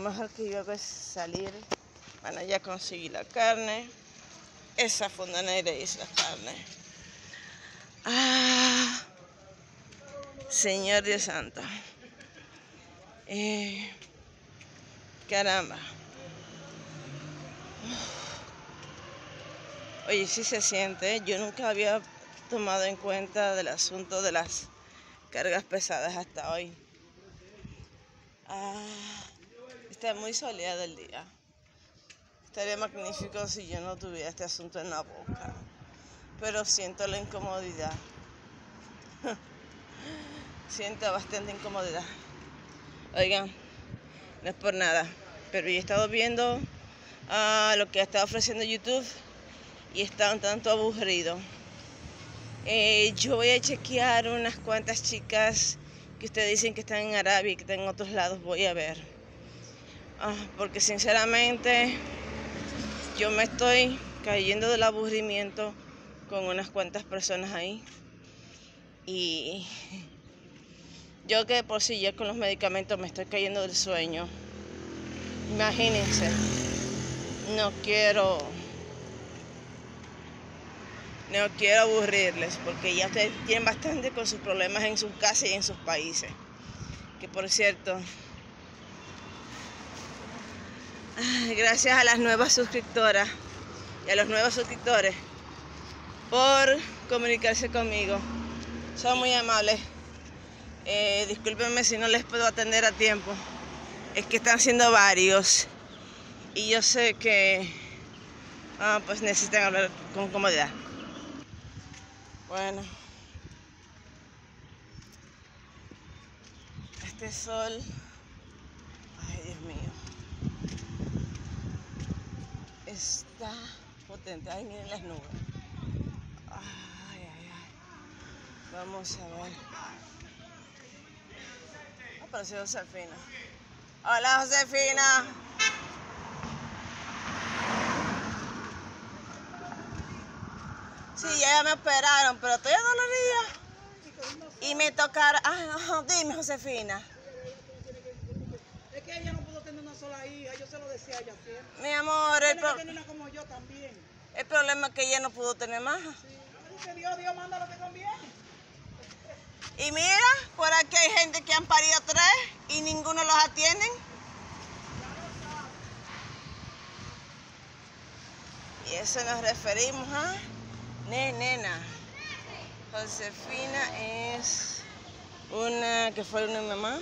mejor que yo hago es salir. Bueno, ya conseguí la carne. Esa funda negra es la carne. Ah, Señor Dios Santo. Eh, caramba. Oye, sí se siente. ¿eh? Yo nunca había tomado en cuenta del asunto de las cargas pesadas hasta hoy. Ah, está muy soleado el día. Estaría magnífico si yo no tuviera este asunto en la boca. Pero siento la incomodidad. siento bastante incomodidad. Oigan, no es por nada, pero he estado viendo ah, lo que estado ofreciendo YouTube y está un tanto aburrido. Eh, yo voy a chequear unas cuantas chicas que ustedes dicen que están en Arabia y que están en otros lados, voy a ver. Ah, porque sinceramente yo me estoy cayendo del aburrimiento con unas cuantas personas ahí. Y yo que por si ya con los medicamentos me estoy cayendo del sueño. Imagínense, no quiero no quiero aburrirles porque ya ustedes tienen bastante con sus problemas en sus casas y en sus países. Que por cierto, gracias a las nuevas suscriptoras y a los nuevos suscriptores por comunicarse conmigo. Son muy amables. Eh, discúlpenme si no les puedo atender a tiempo. Es que están siendo varios. Y yo sé que ah, pues necesitan hablar con comodidad. Bueno, este sol, ay Dios mío, está potente. Ay, miren las nubes. Ay, ay, ay. Vamos a ver. Apareció Josefina. Hola, Josefina. Sí, ya me operaron, pero estoy dolorida. Y me tocaron. Ah, dime, Josefina. Es que ella no pudo tener una sola hija, yo se lo decía a ella siempre. Mi amor, el, Tiene pro- que tener una como yo también. el problema es que ella no pudo tener más. Sí. Dios, Dios manda lo que conviene. Y mira, por aquí hay gente que han parido tres y ninguno los atienden. Y eso nos referimos a ne- nena. Josefina es una que fue una mamá